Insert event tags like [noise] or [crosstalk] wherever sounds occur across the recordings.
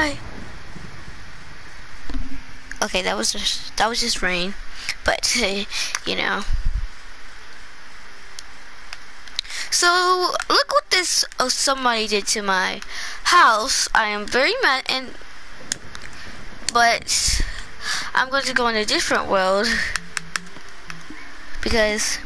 Hi. Okay, that was just that was just rain, but [laughs] you know. So look what this oh, somebody did to my house. I am very mad, and but I'm going to go in a different world [laughs] because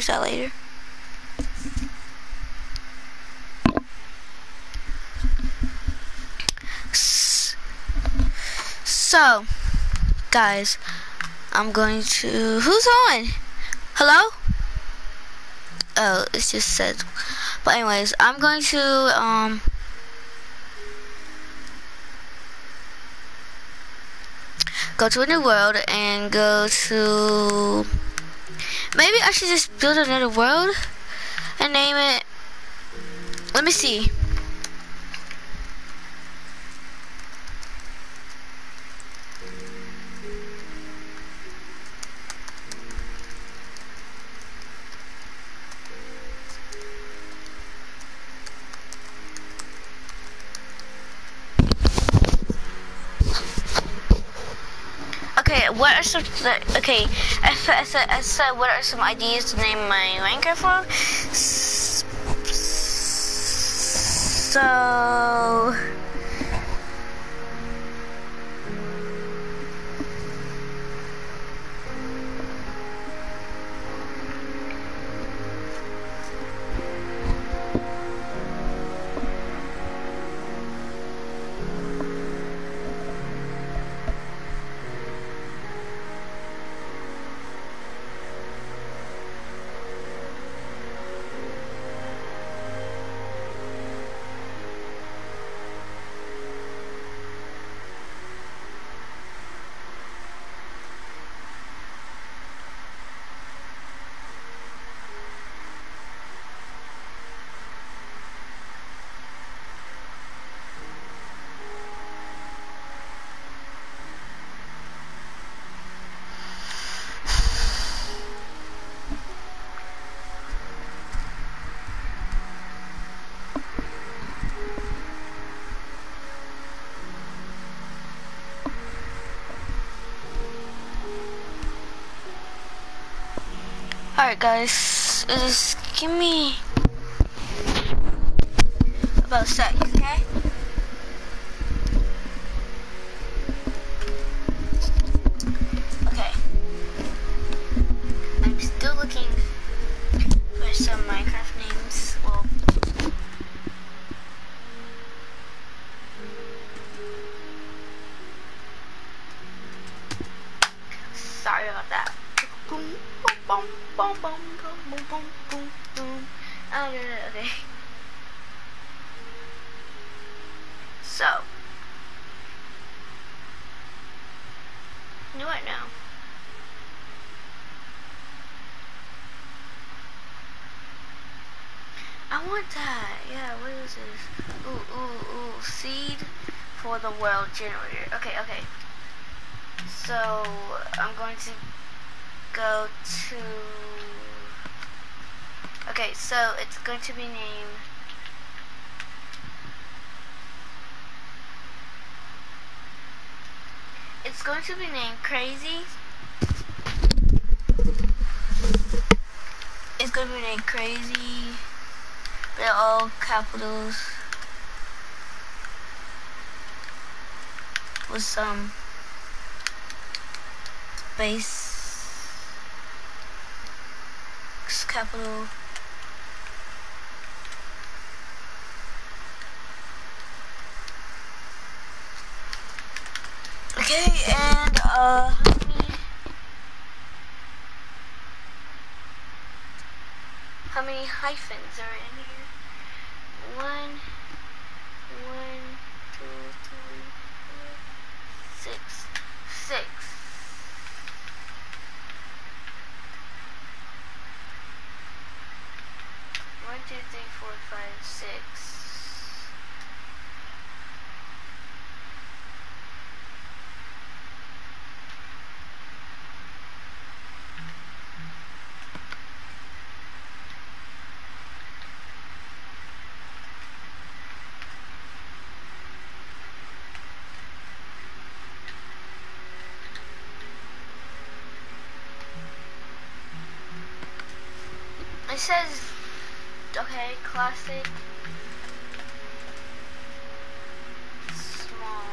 watch that later. So, guys, I'm going to. Who's on? Hello? Oh, it just said. But anyways, I'm going to um. go to a new world and go to maybe I should just build another world and name it let me see some, okay, I said, I said, what are some ideas to name my Minecraft world? So, guys, just give me about a sec, going to be named It's going to be named Crazy. It's going to be named Crazy. They're all capitals. With some base capital Okay, and uh, how many hyphens are in here? says, okay, classic. Uh,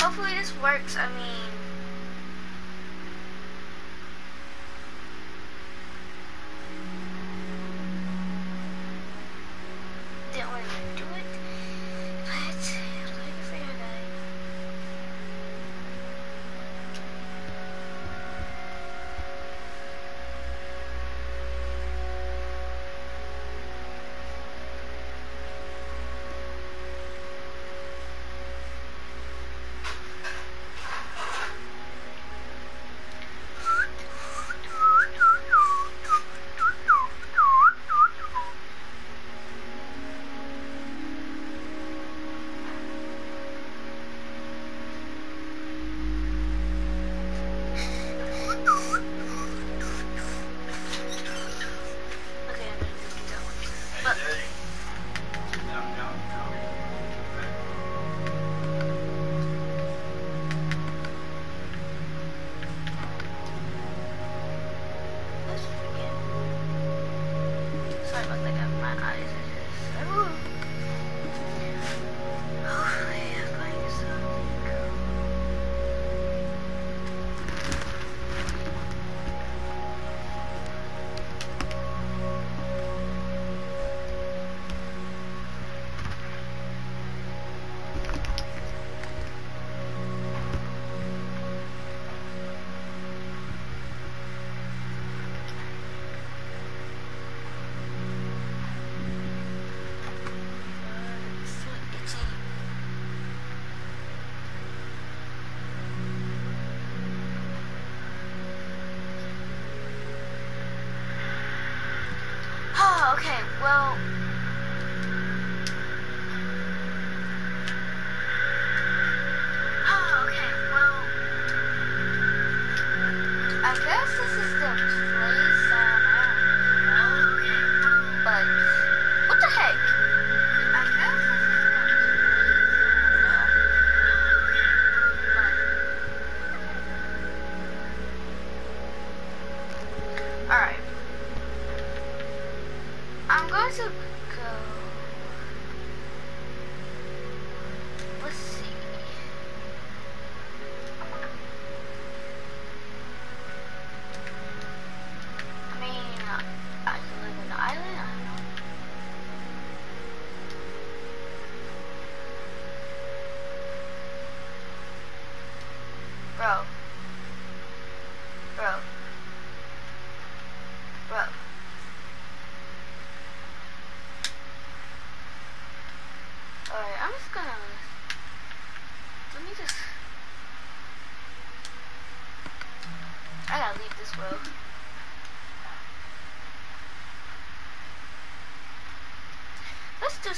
hopefully this works. I mean,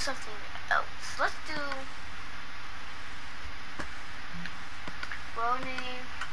something else. Let's do row name.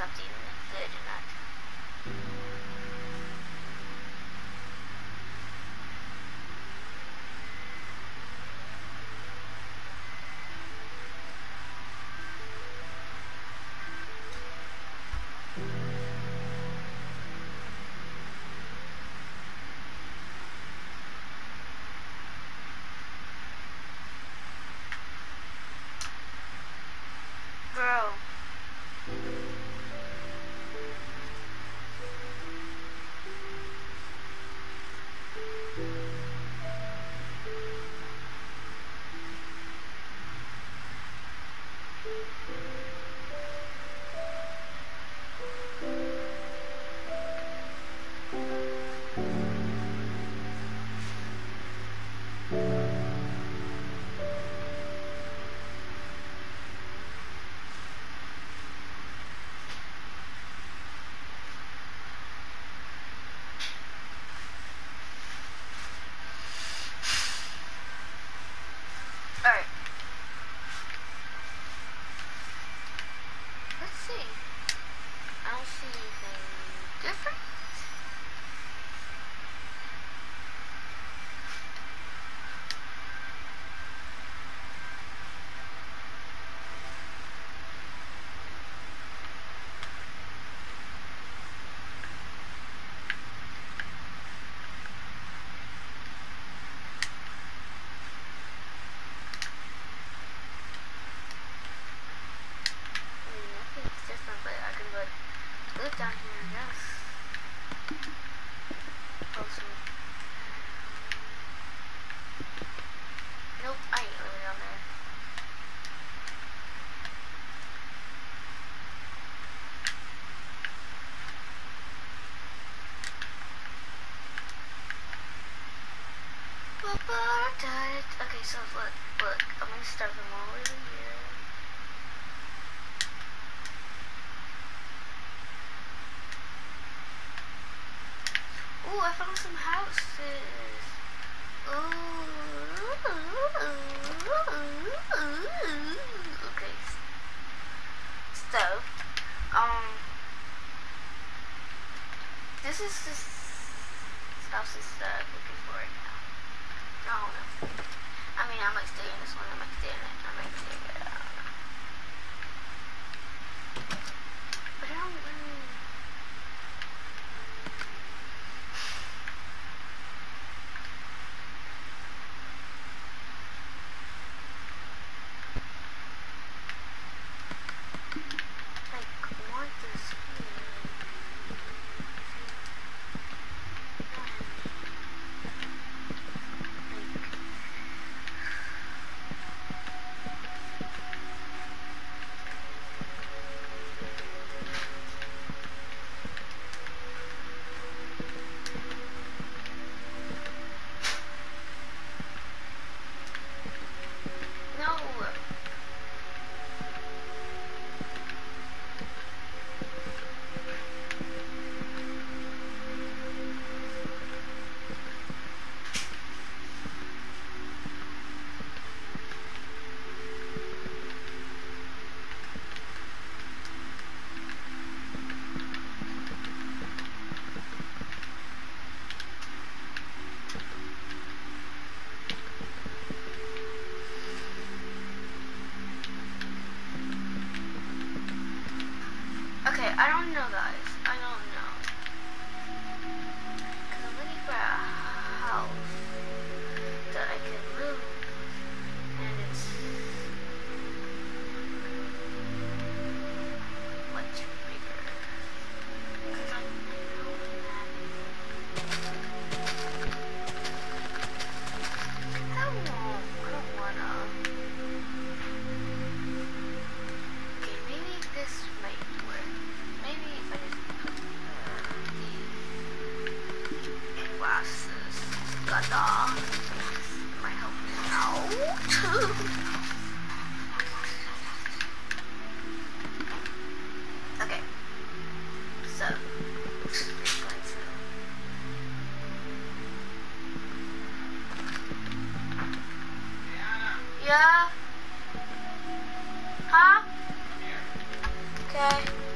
it's. so look, look, I'm gonna start them all over here. Ooh, I found some houses. Ooh. Okay. So, um, this is the stuff that I'm looking for right now. No, no like stealing this one, I might steal it, I might steal it. Huh? Okay.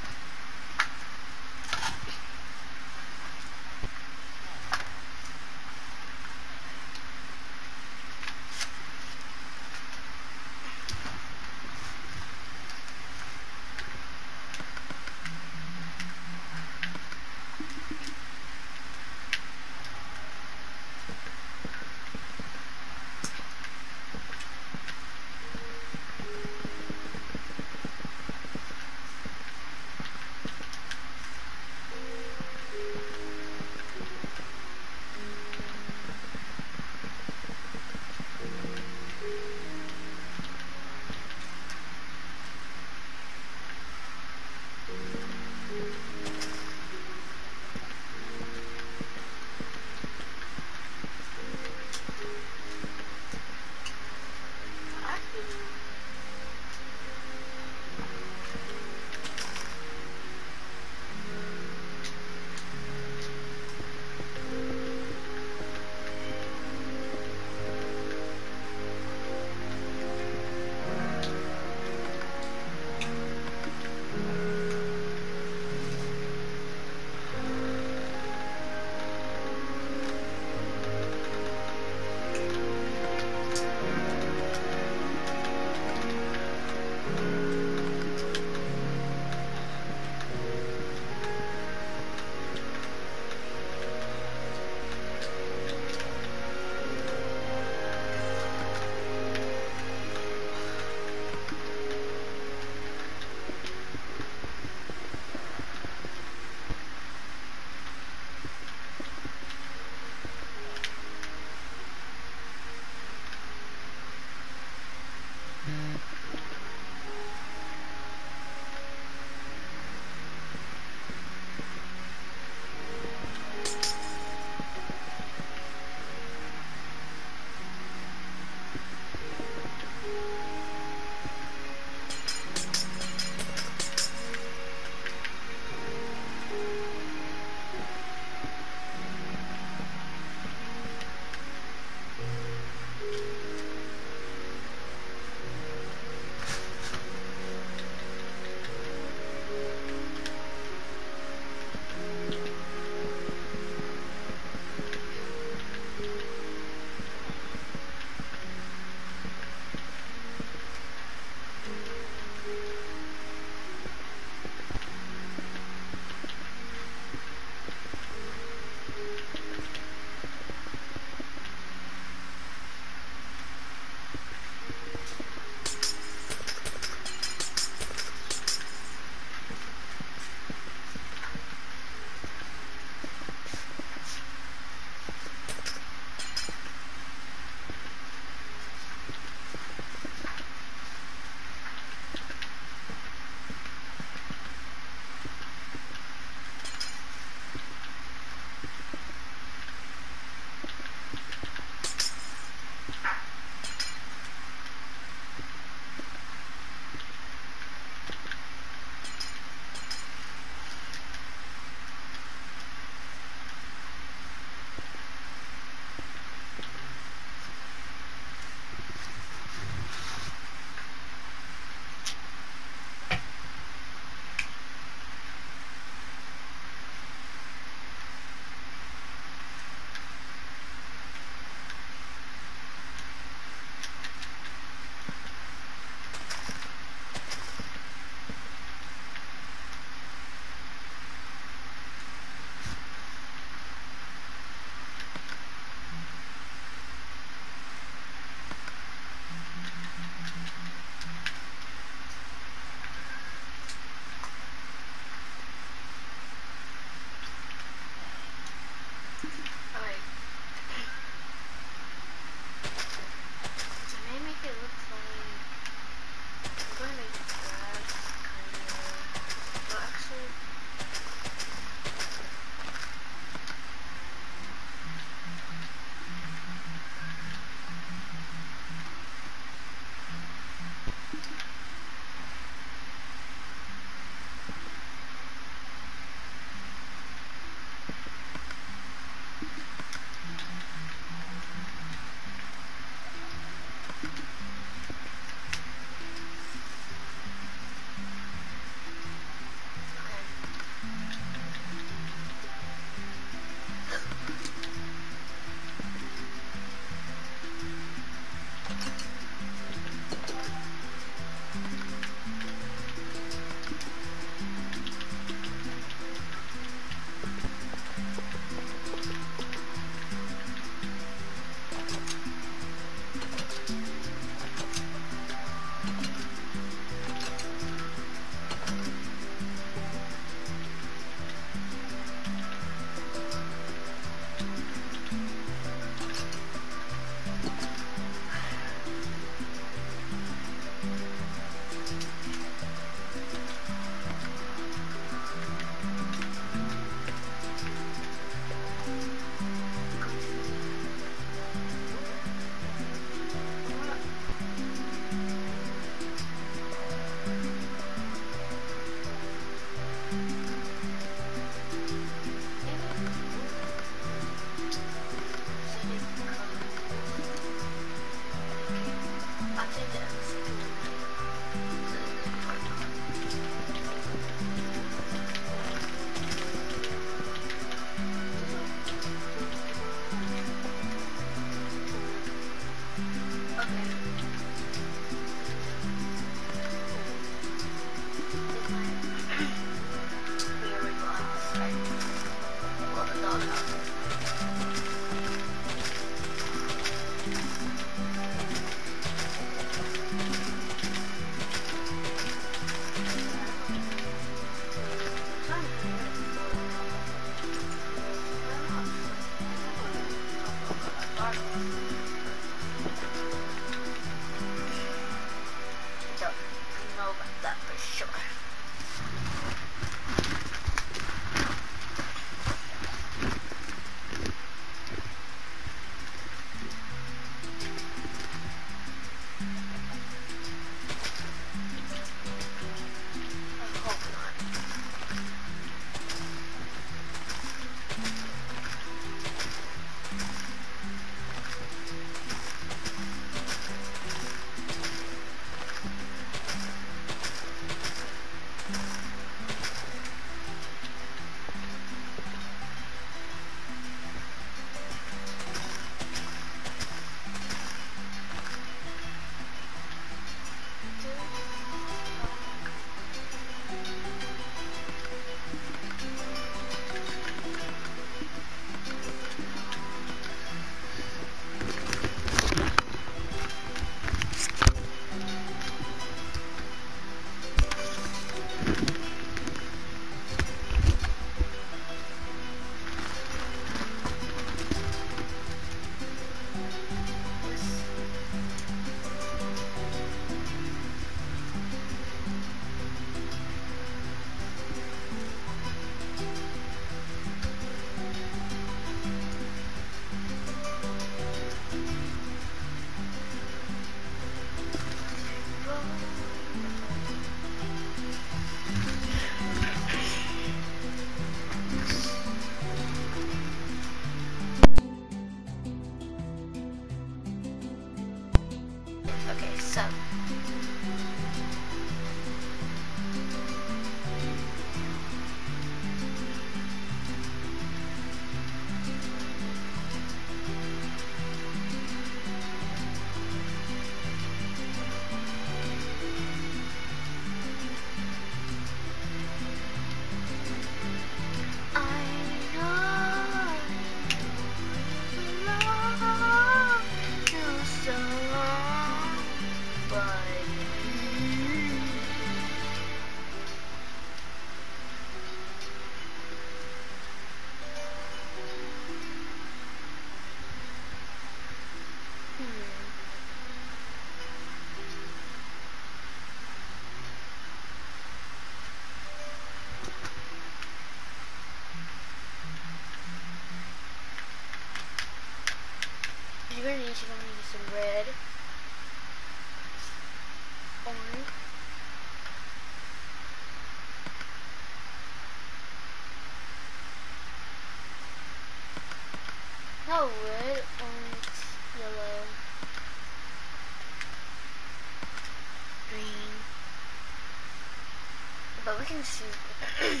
any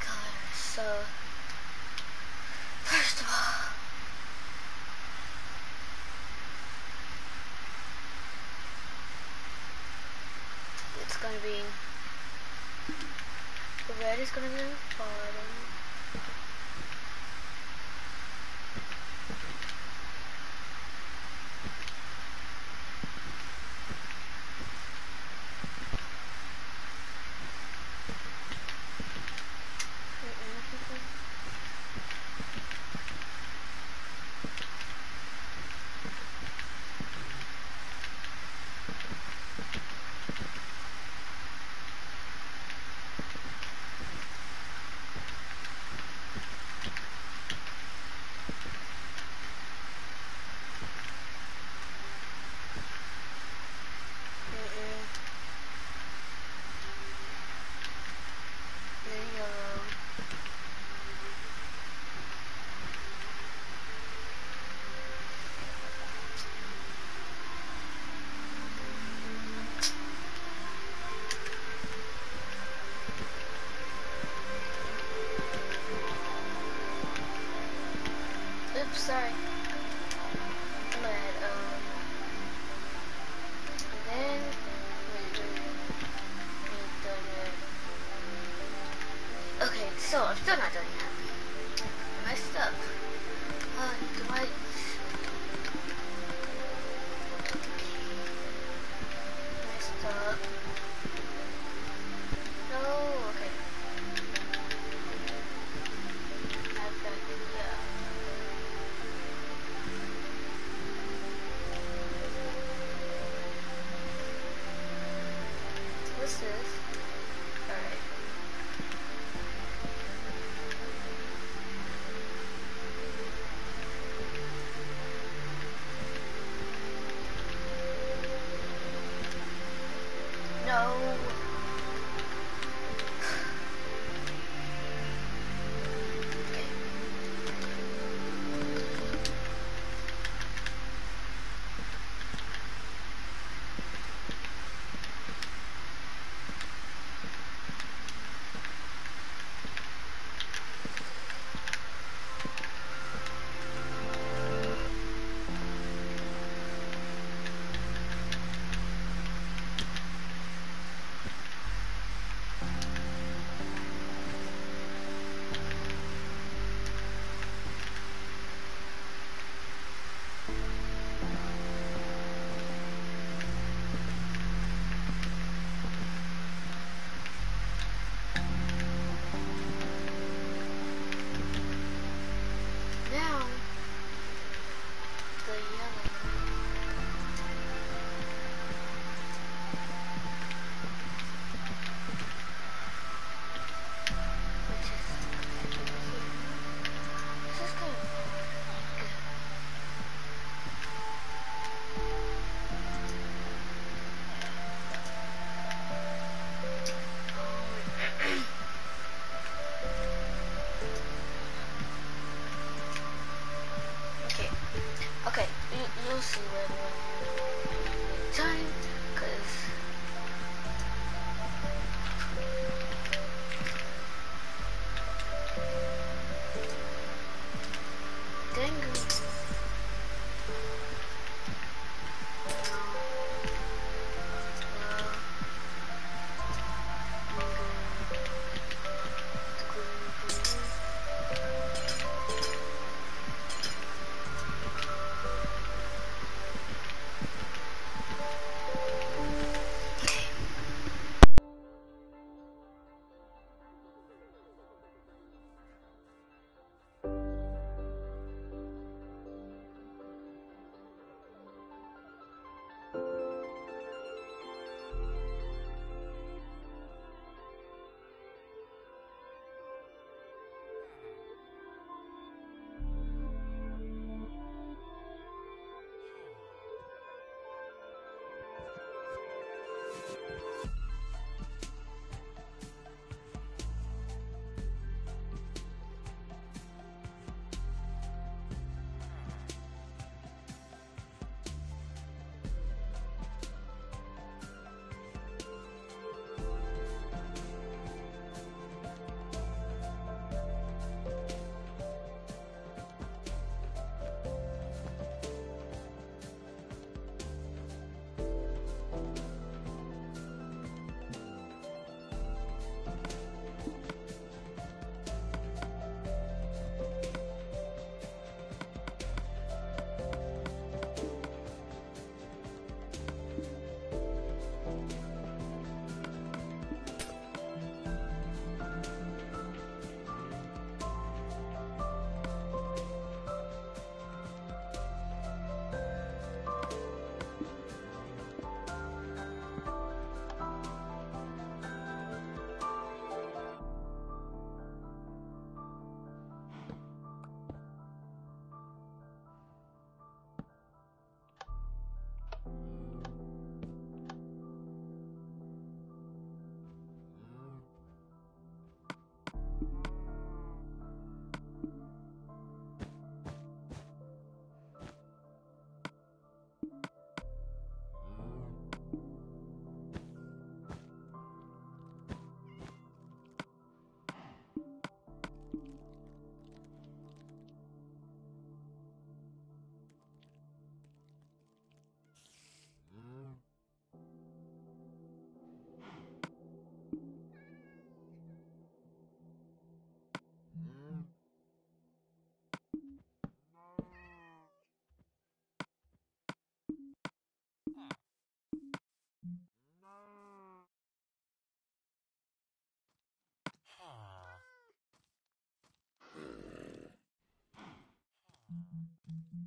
color. So, first of all, it's gonna be the red is gonna be on fire.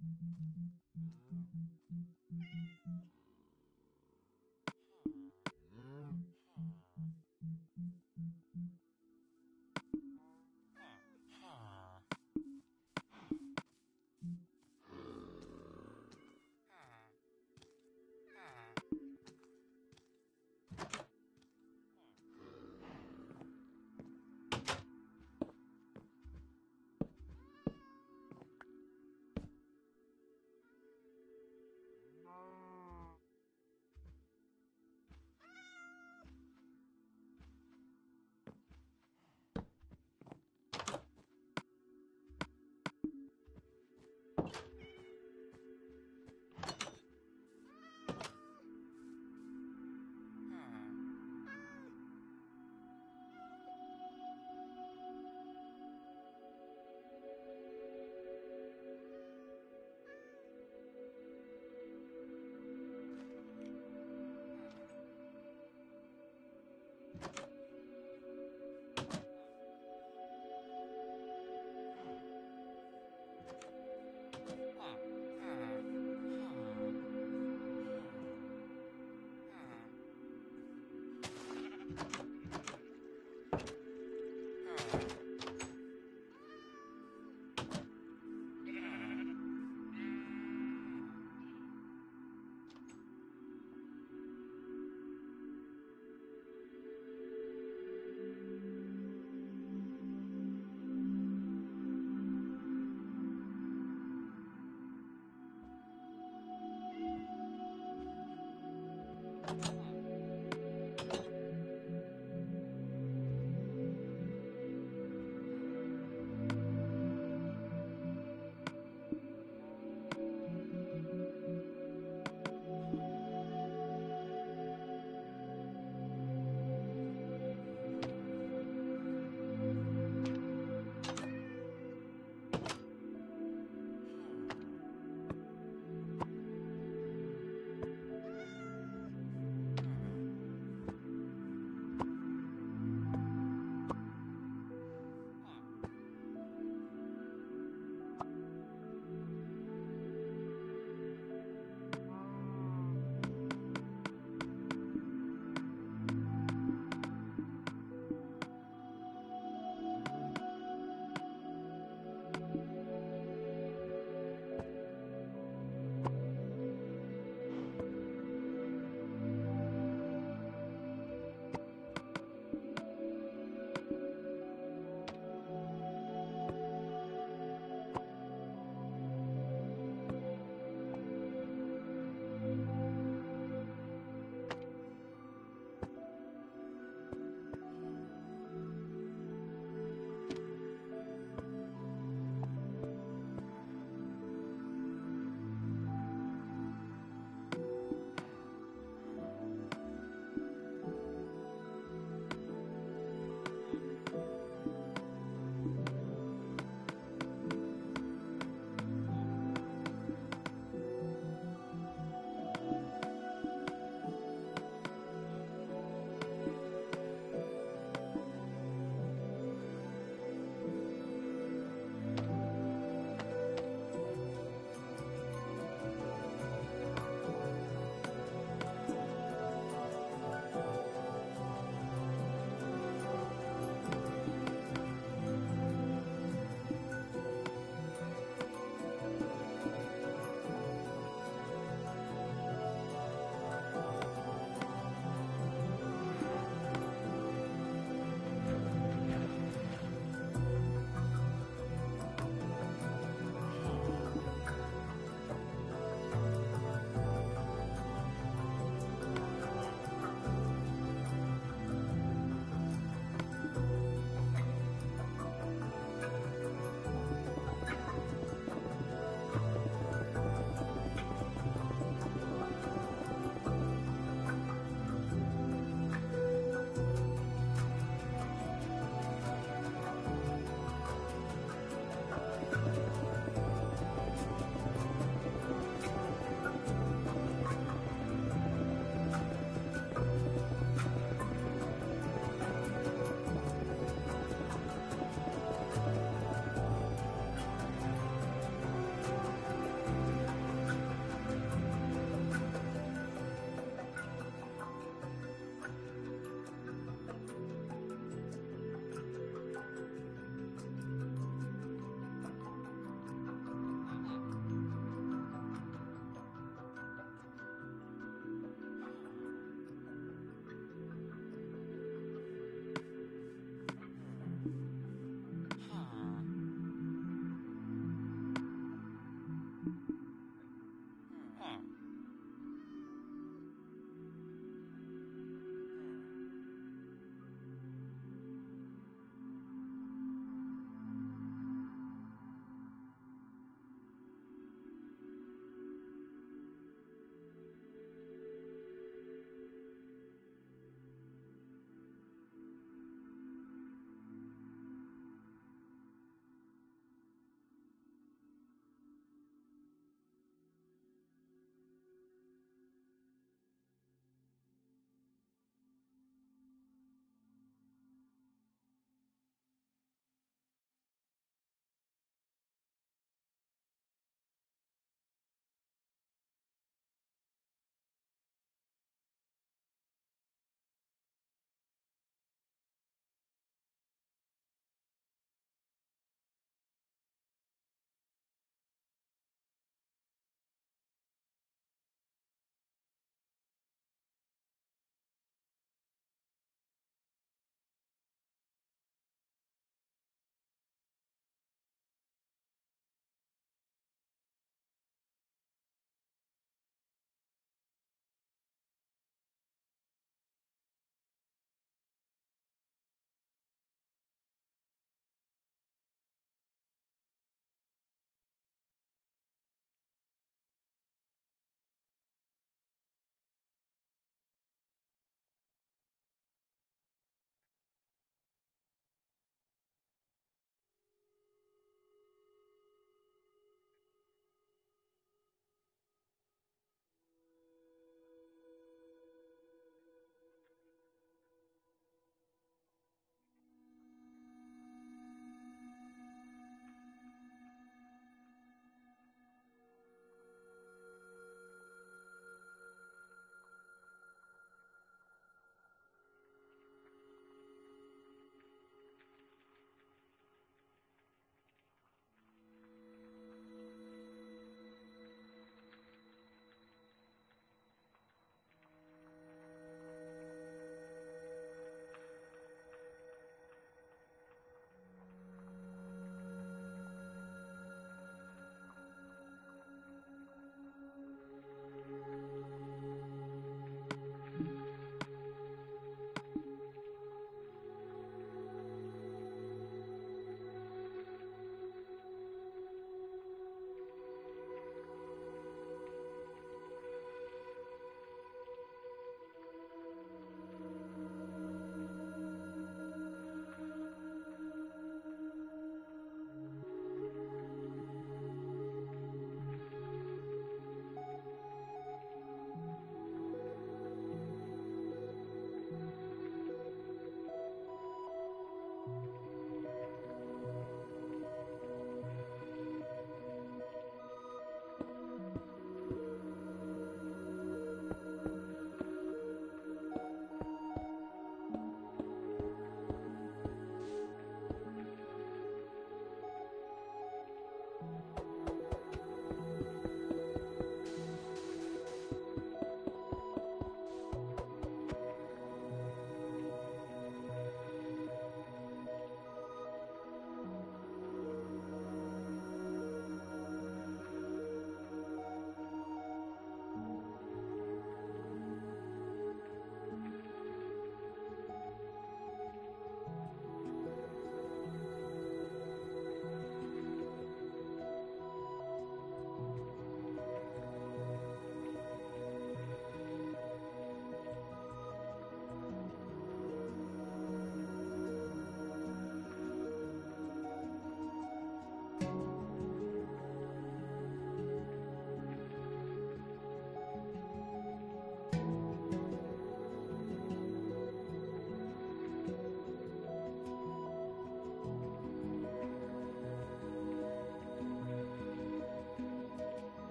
No.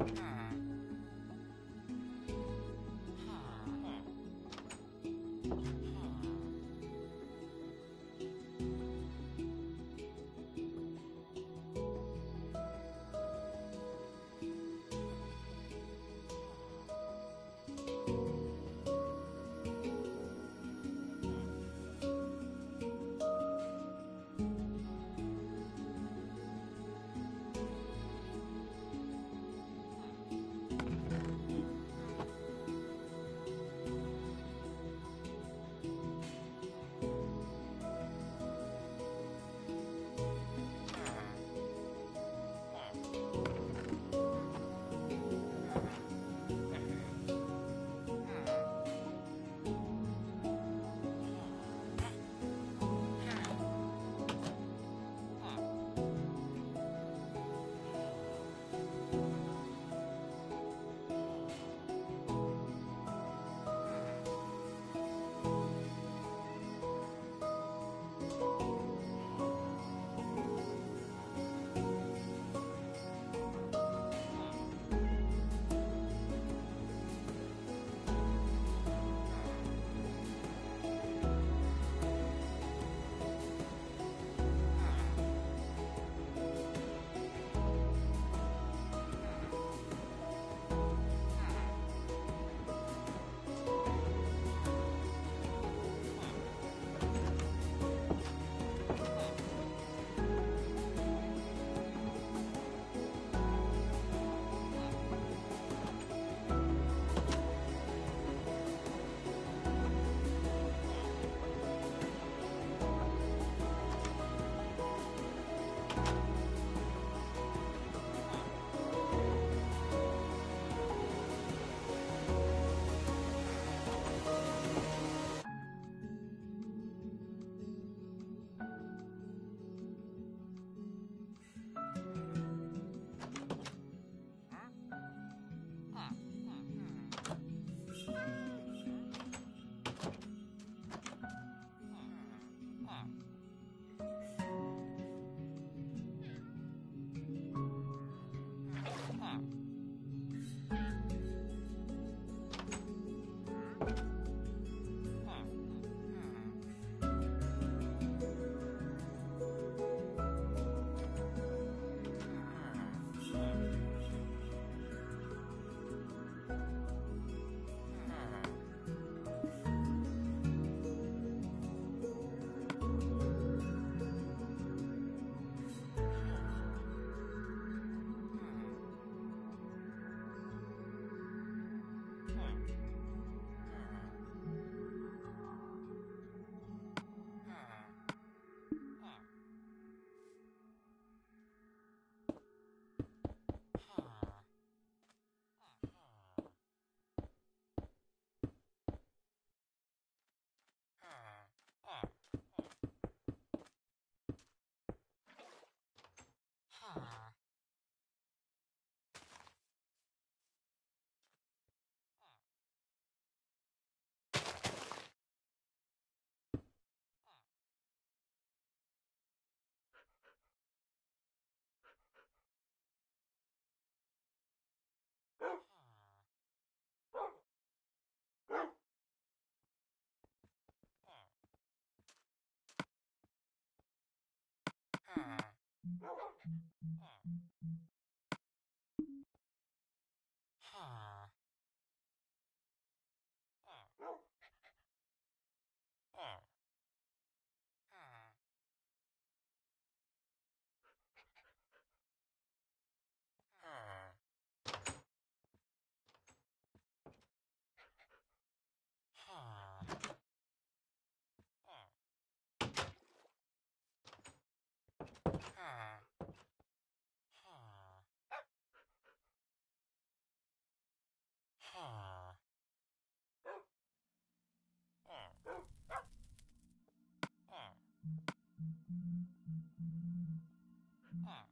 All right. Hmm. Hmm. are.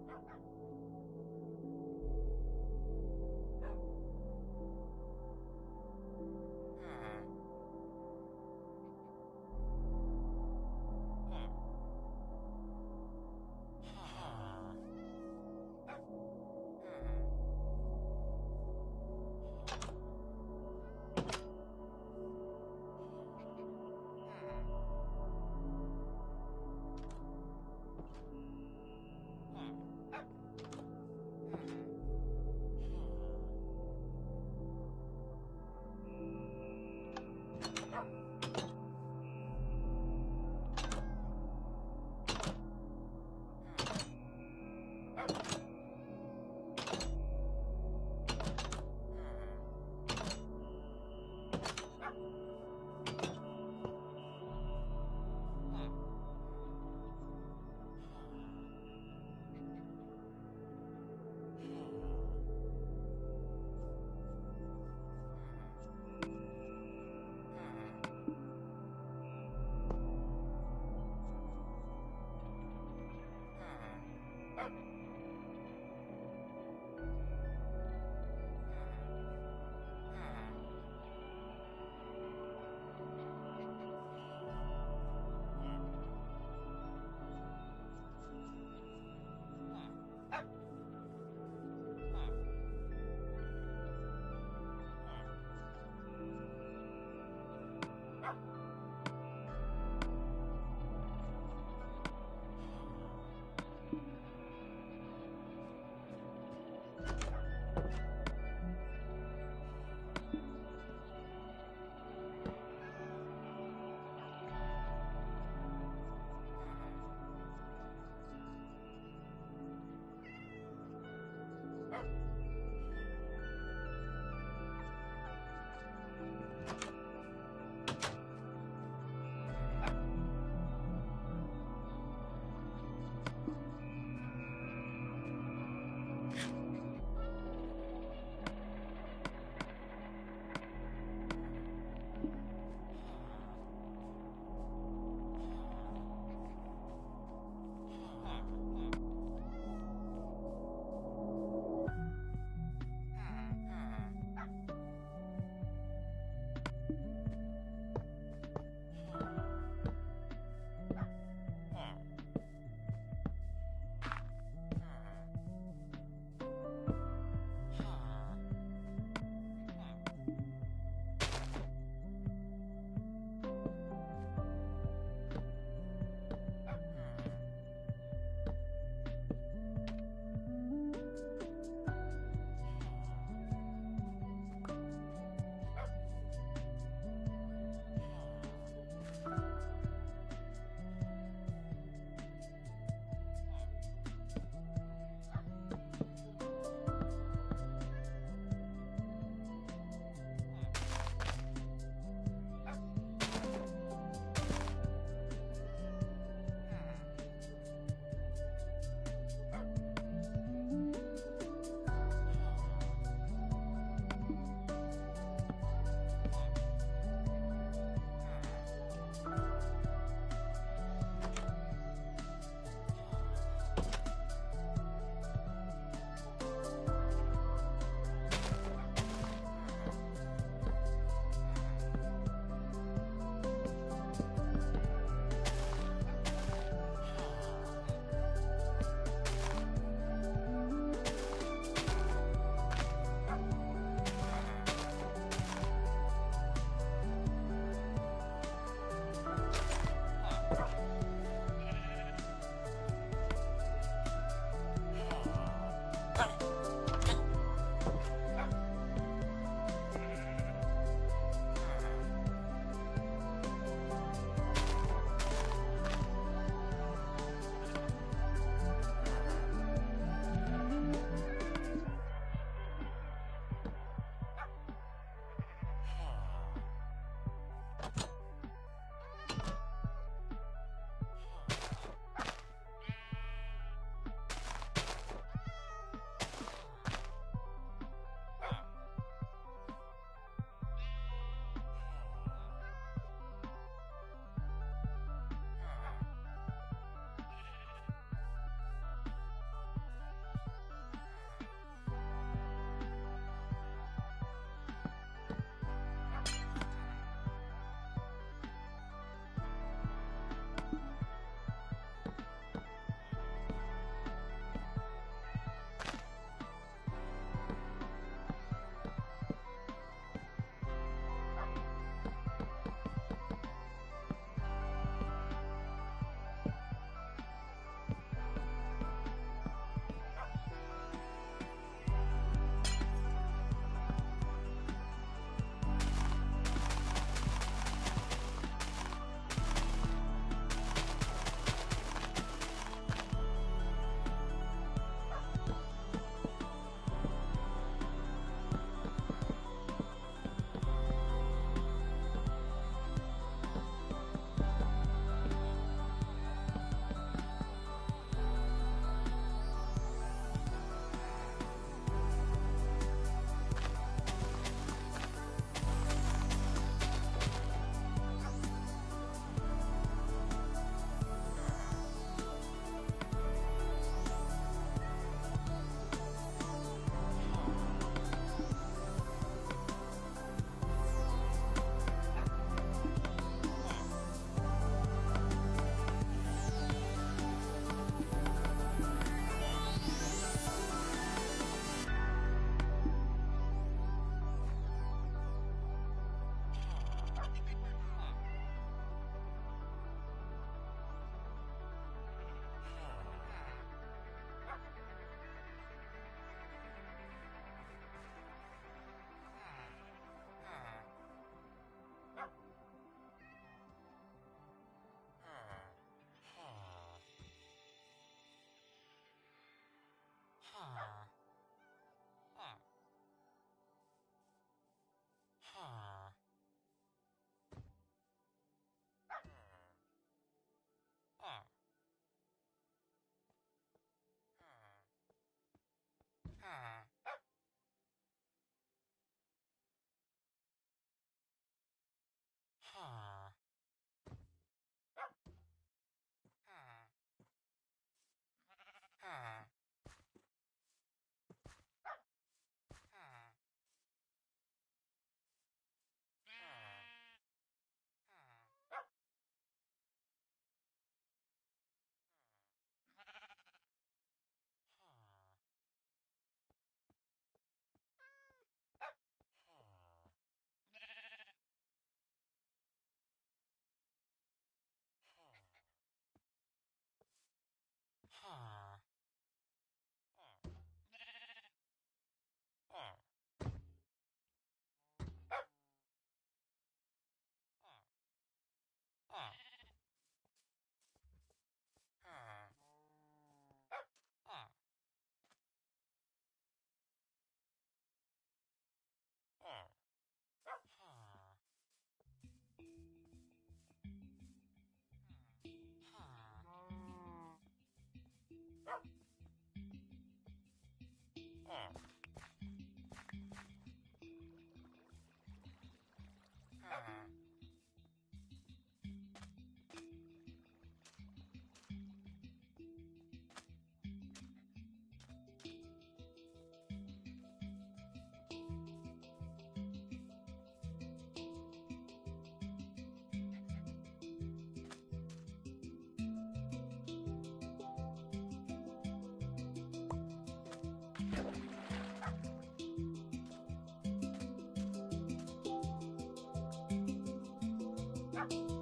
Tchau!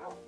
Oh.